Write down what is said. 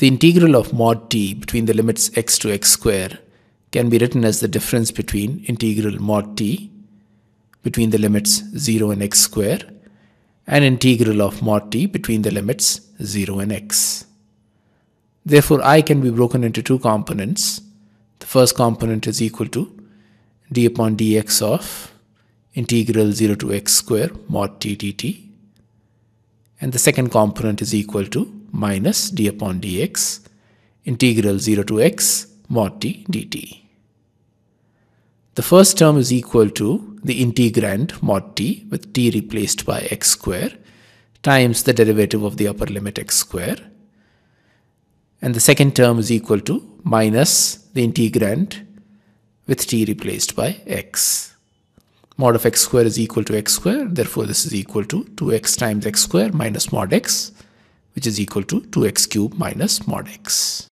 The integral of mod t between the limits x to x square can be written as the difference between integral mod t between the limits 0 and x square and integral of mod t between the limits 0 and x. Therefore, i can be broken into two components. The first component is equal to d upon dx of integral 0 to x square mod t dt and the second component is equal to minus d upon dx integral 0 to x mod t dt. The first term is equal to the integrand mod t with t replaced by x square times the derivative of the upper limit x square and the second term is equal to minus the integrand with t replaced by x. Mod of x square is equal to x square therefore this is equal to 2x times x square minus mod x which is equal to 2x cube minus mod x.